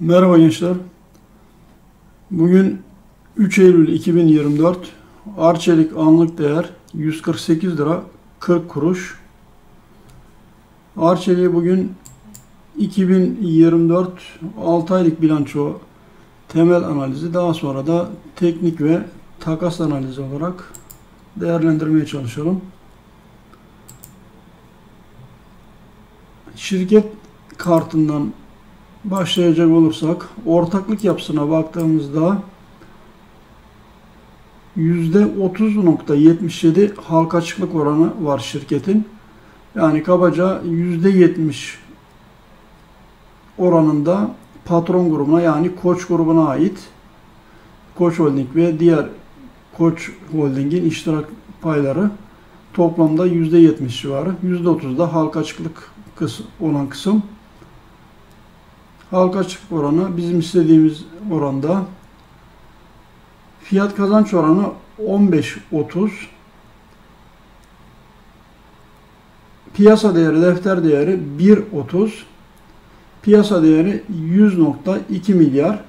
Merhaba gençler. Bugün 3 Eylül 2024. Arçelik anlık değer 148 lira 40 kuruş. Arçelik'e bugün 2024 6 aylık bilanço temel analizi daha sonra da teknik ve takas analizi olarak değerlendirmeye çalışalım. Şirket kartından başlayacak olursak ortaklık yapısına baktığımızda %30.77 halka açıklık oranı var şirketin. Yani kabaca %70 oranında patron grubuna yani Koç grubuna ait Koç Holding ve diğer Koç Holding'in iştirak payları toplamda %70 civarı. %30'da halka açıklık olan kısım. Halka açıklık oranı bizim istediğimiz oranda. Fiyat kazanç oranı 15.30. Piyasa değeri, defter değeri 1.30. Piyasa değeri 100.2 milyar.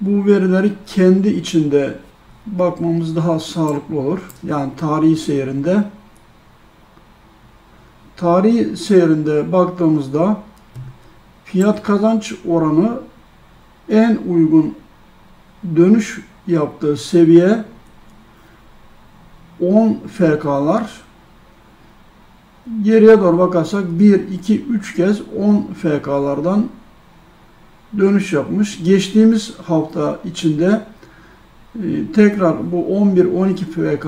Bu verileri kendi içinde bakmamız daha sağlıklı olur. Yani tarihi seyrinde. Tarihi seyrinde baktığımızda fiyat kazanç oranı en uygun dönüş yaptığı seviye 10 FK'lar. Geriye doğru bakarsak 1, 2, 3 kez 10 FK'lardan dönüş yapmış. Geçtiğimiz hafta içinde e, tekrar bu 11, 12 FK,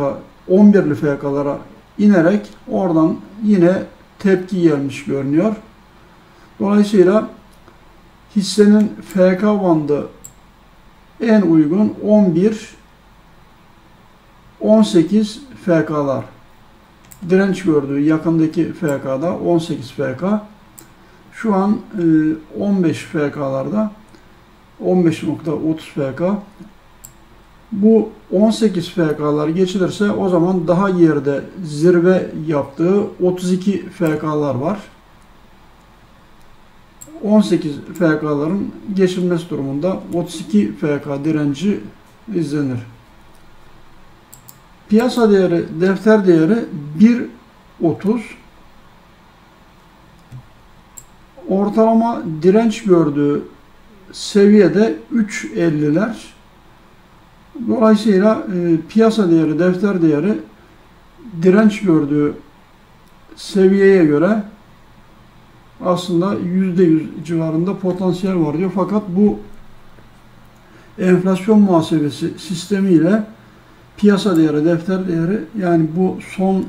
11'li FK'lara inerek oradan yine tepki gelmiş görünüyor. Dolayısıyla hissenin FK bandı en uygun 11 18 FK'lar. Direnç gördüğü yakındaki FK'da 18 FK. Şu an 15 FK'larda 15.30 FK. Bu 18 FK'lar geçilirse o zaman daha yerde zirve yaptığı 32 FK'lar var. 18 FK'ların geçilmesi durumunda 32 FK direnci izlenir. Piyasa değeri, defter değeri 1.30. Ortalama direnç gördüğü seviyede 3.50'ler. Dolayısıyla e, piyasa değeri, defter değeri direnç gördüğü seviyeye göre aslında %100 civarında potansiyel var diyor. Fakat bu enflasyon muhasebesi sistemiyle piyasa değeri, defter değeri yani bu son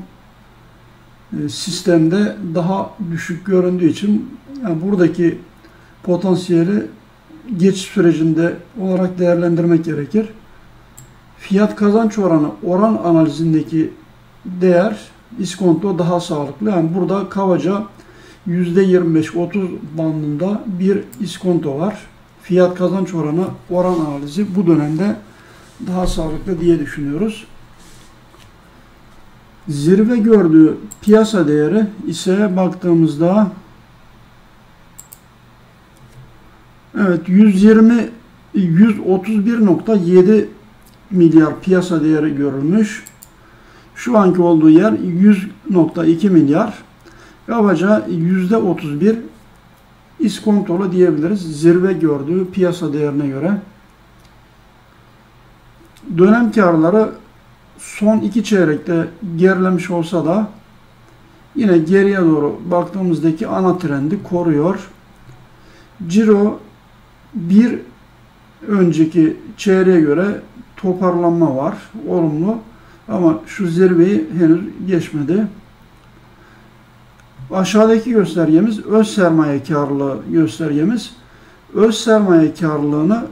e, sistemde daha düşük göründüğü için yani buradaki potansiyeli geçiş sürecinde olarak değerlendirmek gerekir. Fiyat kazanç oranı oran analizindeki değer iskonto daha sağlıklı. Yani burada kabaca %25-30 bandında bir iskonto var. Fiyat kazanç oranı oran analizi bu dönemde daha sağlıklı diye düşünüyoruz. Zirve gördüğü piyasa değeri ise baktığımızda evet 120 131.7 milyar piyasa değeri görülmüş. Şu anki olduğu yer 100.2 milyar. Kabaca %31 iskontolu diyebiliriz. Zirve gördüğü piyasa değerine göre. Dönem karları son iki çeyrekte gerilemiş olsa da yine geriye doğru baktığımızdaki ana trendi koruyor. Ciro bir önceki çeyreğe göre toparlanma var. Olumlu. Ama şu zirveyi henüz geçmedi. Aşağıdaki göstergemiz öz sermaye karlılığı göstergemiz. Öz sermaye karlılığını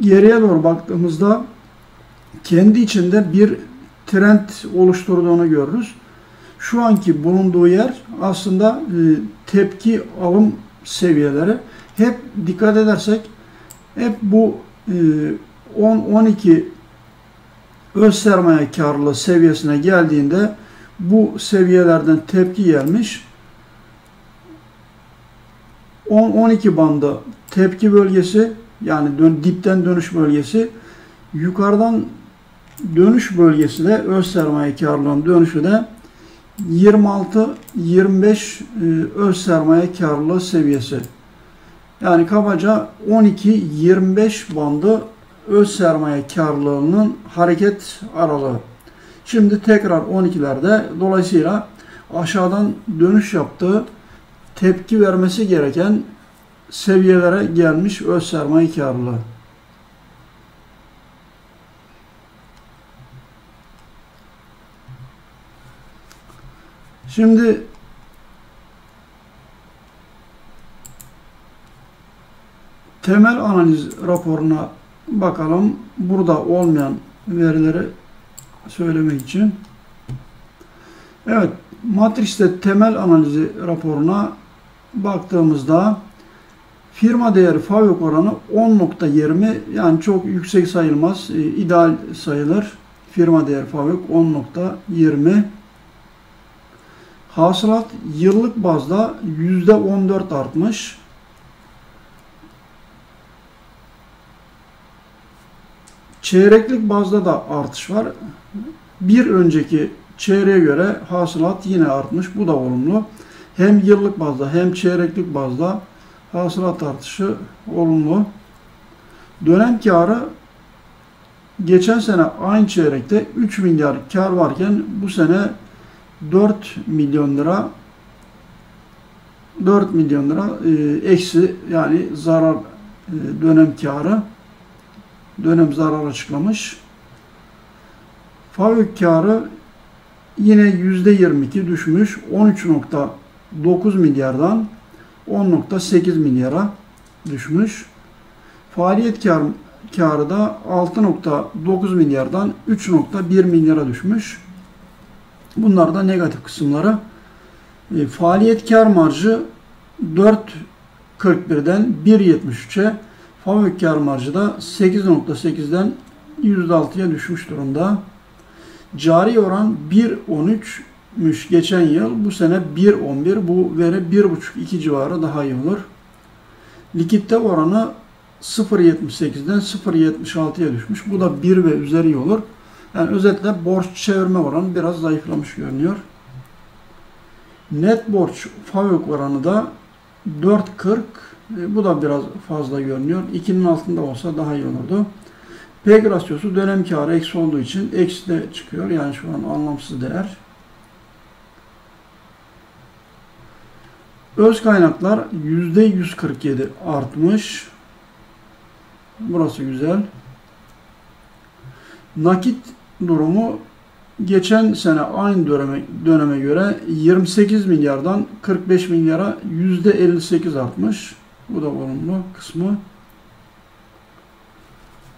geriye doğru baktığımızda kendi içinde bir trend oluşturduğunu görürüz. Şu anki bulunduğu yer aslında e, tepki alım seviyeleri. Hep dikkat edersek hep bu 10-12 e, öz sermaye karlılığı seviyesine geldiğinde bu seviyelerden tepki gelmiş. 10-12 bandı tepki bölgesi yani dön, dipten dönüş bölgesi yukarıdan dönüş bölgesi de öz sermaye karlılığının dönüşü de 26-25 e, öz sermaye karlılığı seviyesi. Yani kabaca 12-25 bandı öz sermaye karlılığının hareket aralığı. Şimdi tekrar 12'lerde dolayısıyla aşağıdan dönüş yaptığı tepki vermesi gereken seviyelere gelmiş öz sermaye karlılığı. Şimdi temel analiz raporuna bakalım. Burada olmayan verileri söylemek için. Evet, Matrix'te temel analizi raporuna baktığımızda firma değeri FAVÖK oranı 10.20 yani çok yüksek sayılmaz. E, ideal sayılır. Firma değeri FAVÖK 10.20 Hasılat yıllık bazda %14 artmış. Çeyreklik bazda da artış var. Bir önceki çeyreğe göre hasılat yine artmış. Bu da olumlu. Hem yıllık bazda hem çeyreklik bazda hasılat artışı olumlu. Dönem karı geçen sene aynı çeyrekte 3 milyar kar varken bu sene 4 milyon lira 4 milyon lira e, eksi yani zarar e, dönem karı dönem zarar açıklamış. Fabrik karı yine %22 düşmüş. 13.9 milyardan 10.8 milyara düşmüş. Faaliyet kar, karı da 6.9 milyardan 3.1 milyara düşmüş. Bunlar da negatif kısımları. E, faaliyet kar marjı 4.41'den 1.73'e Fabrik kar marjı da 8.8'den %6'ya düşmüş durumda. Cari oran 1.13'müş geçen yıl. Bu sene 1.11. Bu veri 1.5-2 civarı daha iyi olur. Likitte oranı 0.78'den 0.76'ya düşmüş. Bu da 1 ve üzeri olur. Yani özetle borç çevirme oranı biraz zayıflamış görünüyor. Net borç FAVÖK oranı da 4.40 e, bu da biraz fazla görünüyor. 2'nin altında olsa daha iyi olurdu. PEG rasyosu dönem karı eksi olduğu için eksi de çıkıyor. Yani şu an anlamsız değer. Öz kaynaklar %147 artmış. Burası güzel. Nakit durumu geçen sene aynı döneme, döneme göre 28 milyardan 45 milyara %58 artmış. Bu da olumlu kısmı.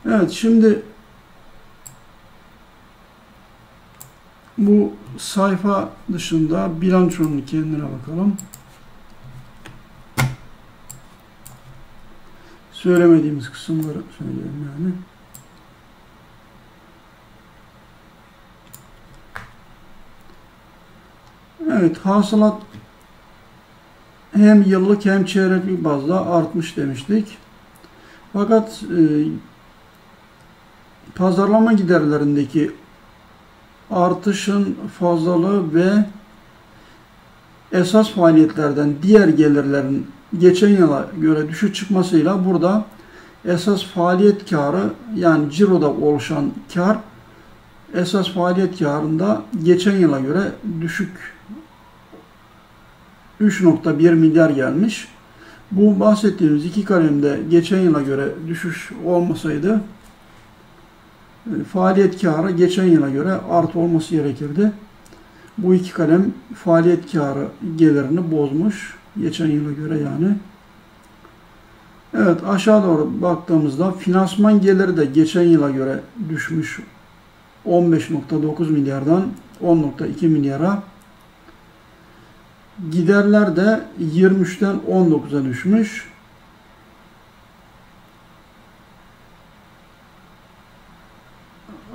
Evet şimdi bu sayfa dışında bilançonun kendine bakalım. Söylemediğimiz kısımları söyleyeyim yani. Evet, hasılat hem yıllık hem çeyreklik bazda artmış demiştik. Fakat e, pazarlama giderlerindeki artışın fazlalığı ve esas faaliyetlerden diğer gelirlerin geçen yıla göre düşük çıkmasıyla burada esas faaliyet karı yani ciroda oluşan kar esas faaliyet karında geçen yıla göre düşük 3.1 milyar gelmiş. Bu bahsettiğimiz iki kalemde geçen yıla göre düşüş olmasaydı e, faaliyet karı geçen yıla göre artı olması gerekirdi. Bu iki kalem faaliyet karı gelirini bozmuş. Geçen yıla göre yani. Evet aşağı doğru baktığımızda finansman geliri de geçen yıla göre düşmüş 15.9 milyardan 10.2 milyara. Giderler de 23'ten 19'a düşmüş.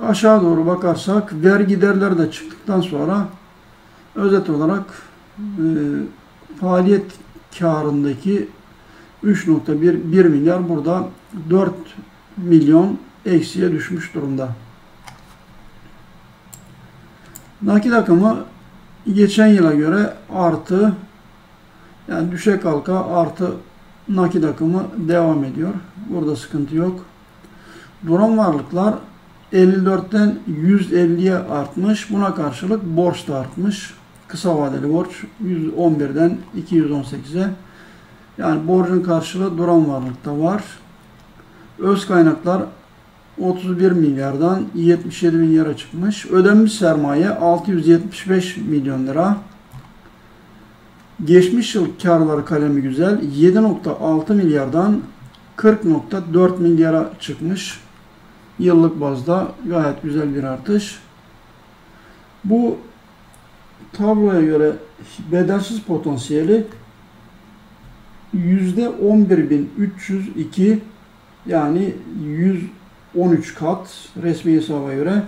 Aşağı doğru bakarsak ver giderler de çıktıktan sonra özet olarak e, faaliyet karındaki 3.1 1 milyar burada 4 milyon eksiye düşmüş durumda. Nakit akımı geçen yıla göre artı yani düşe kalka artı nakit akımı devam ediyor. Burada sıkıntı yok. Duran varlıklar 54'ten 150'ye artmış. Buna karşılık borç da artmış. Kısa vadeli borç 111'den 218'e. Yani borcun karşılığı duran varlıkta var. Öz kaynaklar 31 milyardan 77 milyara çıkmış. Ödenmiş sermaye 675 milyon lira. Geçmiş yıl karları kalemi güzel. 7.6 milyardan 40.4 milyara çıkmış. Yıllık bazda gayet güzel bir artış. Bu tabloya göre bedelsiz potansiyeli %11.302 yani 113 kat resmi hesaba göre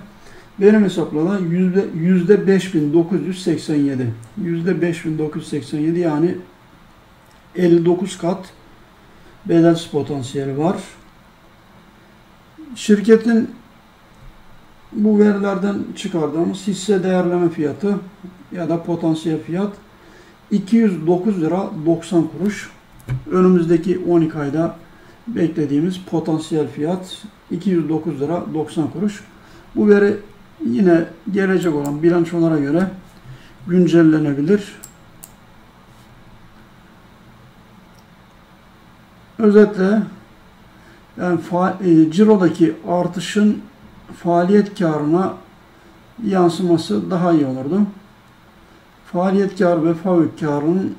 benim hesapla yüzde, yüzde 5987 yüzde 5987 yani 59 kat bedelsiz potansiyeli var. Şirketin bu verilerden çıkardığımız hisse değerleme fiyatı ya da potansiyel fiyat 209 lira 90 kuruş. Önümüzdeki 12 ayda beklediğimiz potansiyel fiyat 209 lira 90 kuruş. Bu veri yine gelecek olan bilançolara göre güncellenebilir. Özetle yani e, cirodaki artışın faaliyet karına yansıması daha iyi olurdu. Faaliyet karı ve fabrik karının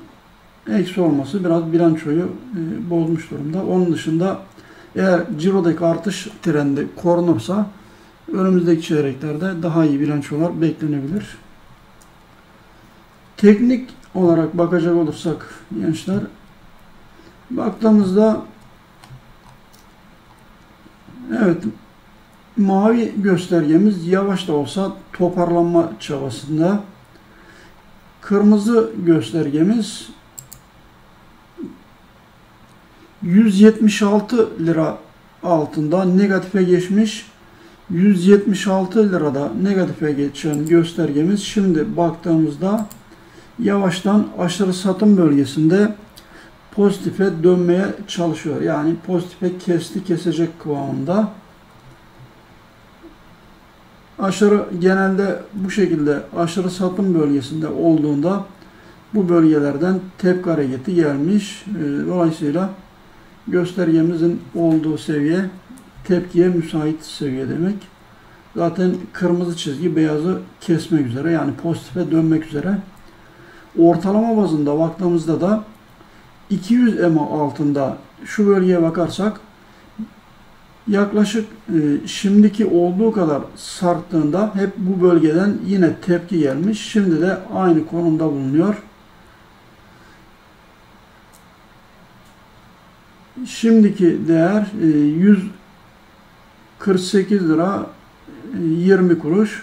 eksi olması biraz bilançoyu e, bozmuş durumda. Onun dışında eğer cirodaki artış trendi korunursa önümüzdeki çeyreklerde daha iyi bilançolar beklenebilir. Teknik olarak bakacak olursak gençler baktığımızda evet mavi göstergemiz yavaş da olsa toparlanma çabasında. Kırmızı göstergemiz 176 lira altında negatife geçmiş. 176 lirada negatife geçen göstergemiz şimdi baktığımızda yavaştan aşırı satım bölgesinde pozitife dönmeye çalışıyor. Yani pozitife kesti kesecek kıvamında. Aşırı genelde bu şekilde aşırı satım bölgesinde olduğunda bu bölgelerden tepki hareketi gelmiş. Ee, dolayısıyla göstergemizin olduğu seviye tepkiye müsait seviye demek. Zaten kırmızı çizgi beyazı kesmek üzere yani pozitife dönmek üzere. Ortalama bazında baktığımızda da 200 EMA altında şu bölgeye bakarsak yaklaşık e, şimdiki olduğu kadar sarttığında hep bu bölgeden yine tepki gelmiş. Şimdi de aynı konumda bulunuyor. Şimdiki değer 148 e, lira 20 e, kuruş.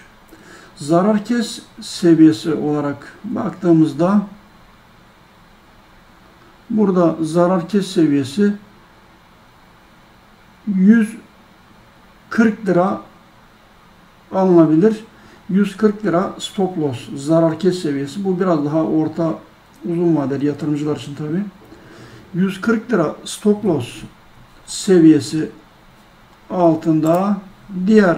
Zarar kes seviyesi olarak baktığımızda burada zarar kes seviyesi 140 lira alınabilir. 140 lira stop loss zarar kes seviyesi. Bu biraz daha orta uzun vadeli yatırımcılar için tabii. 140 lira stop loss seviyesi altında diğer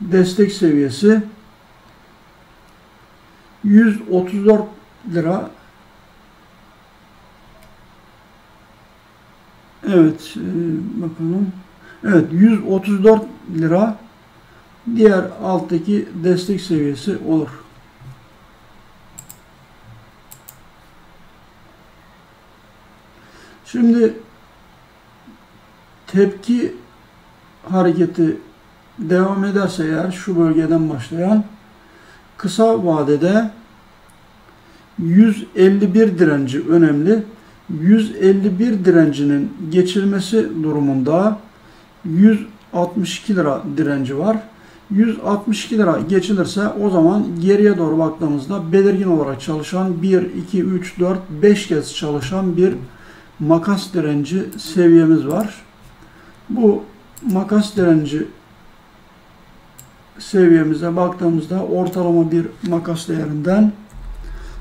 destek seviyesi 134 lira Evet e, bakalım. Evet 134 lira diğer alttaki destek seviyesi olur. Şimdi tepki hareketi devam ederse eğer şu bölgeden başlayan kısa vadede 151 direnci önemli. 151 direncinin geçilmesi durumunda 162 lira direnci var. 162 lira geçilirse o zaman geriye doğru baktığımızda belirgin olarak çalışan 1, 2, 3, 4, 5 kez çalışan bir makas direnci seviyemiz var. Bu makas direnci seviyemize baktığımızda ortalama bir makas değerinden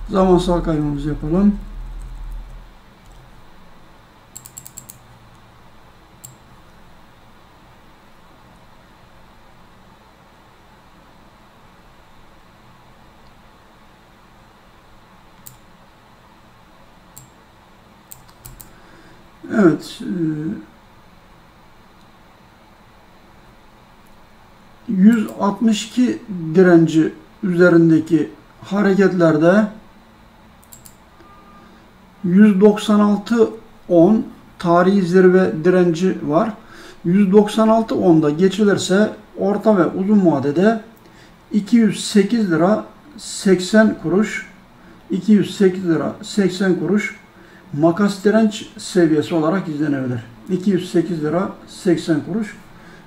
zamansal kaymamızı yapalım. Evet. 162 direnci üzerindeki hareketlerde 196 10 tarihi zirve direnci var. 196 10'da geçilirse orta ve uzun vadede 208 lira 80 kuruş 208 lira 80 kuruş makas direnç seviyesi olarak izlenebilir. 208 lira 80 kuruş.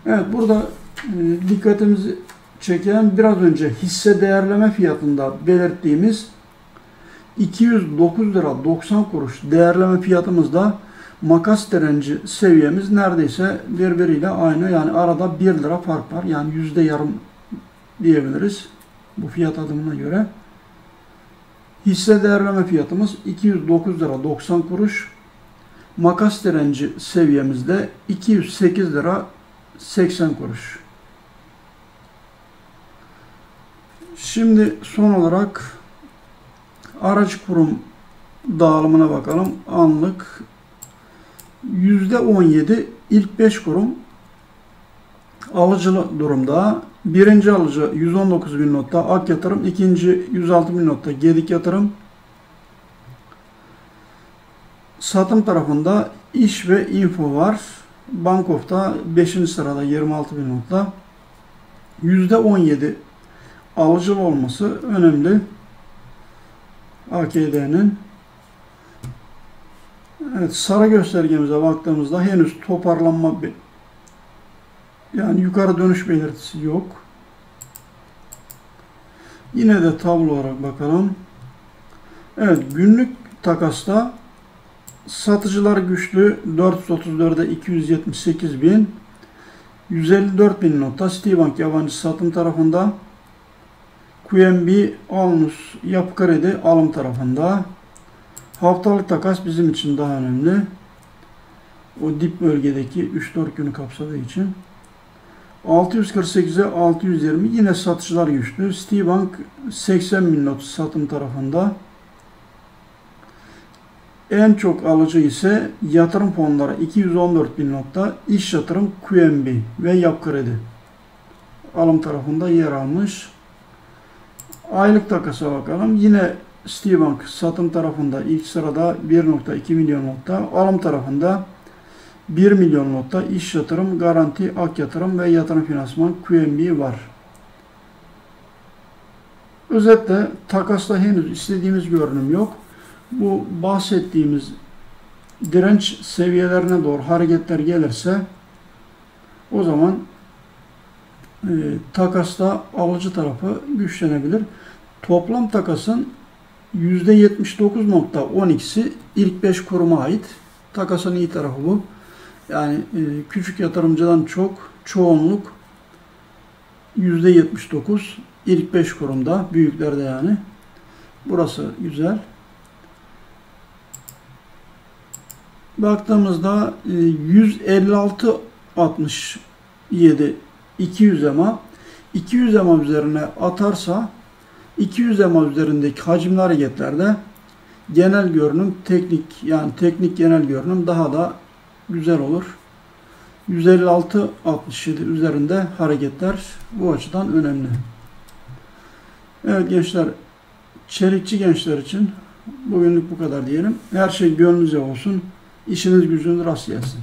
Evet burada e, dikkatimizi çeken biraz önce hisse değerleme fiyatında belirttiğimiz 209 lira 90 kuruş değerleme fiyatımızda makas direnci seviyemiz neredeyse birbiriyle aynı. Yani arada 1 lira fark var. Yani yüzde yarım diyebiliriz bu fiyat adımına göre. Hisse değerleme fiyatımız 209 lira 90 kuruş. Makas direnci seviyemizde 208 lira 80 kuruş. Şimdi son olarak araç kurum dağılımına bakalım. Anlık %17 ilk 5 kurum alıcılı durumda. Birinci alıcı 119 bin notta Ak Yatırım, ikinci 106 bin notta Gedik Yatırım. Satım tarafında iş ve info var. Bankof'ta 5. sırada 26 bin notla. %17 alıcılı olması önemli. AKD'nin. Evet, sarı göstergemize baktığımızda henüz toparlanma yani yukarı dönüş belirtisi yok. Yine de tablo olarak bakalım. Evet günlük takasta satıcılar güçlü 434'e 278 bin 154 bin nota Citibank yabancı satım tarafında QNB Alnus Yapı Kredi alım tarafında haftalık takas bizim için daha önemli. O dip bölgedeki 3-4 günü kapsadığı için. 648'e 620 yine satışlar güçlü. Citibank 80 bin not satım tarafında. En çok alıcı ise yatırım fonları 214 bin notta, iş yatırım QNB ve Yap Kredi alım tarafında yer almış. Aylık takasa bakalım. Yine Citibank satım tarafında ilk sırada 1.2 milyon notta, alım tarafında 1 milyon notta iş yatırım, garanti, ak yatırım ve yatırım finansman QNB var. Özetle takasla henüz istediğimiz görünüm yok. Bu bahsettiğimiz direnç seviyelerine doğru hareketler gelirse o zaman e, takasta alıcı tarafı güçlenebilir. Toplam takasın %79.12'si ilk 5 kuruma ait. Takasın iyi tarafı bu. Yani e, küçük yatırımcıdan çok çoğunluk %79 ilk 5 kurumda büyüklerde yani. Burası güzel. Baktığımızda 156 67 200 EMA 200 EMA üzerine atarsa 200 EMA üzerindeki hacimli hareketlerde genel görünüm teknik yani teknik genel görünüm daha da güzel olur. 156-67 üzerinde hareketler bu açıdan önemli. Evet gençler, çelikçi gençler için bugünlük bu kadar diyelim. Her şey gönlünüzce olsun. İşiniz gücünüz rast gelsin.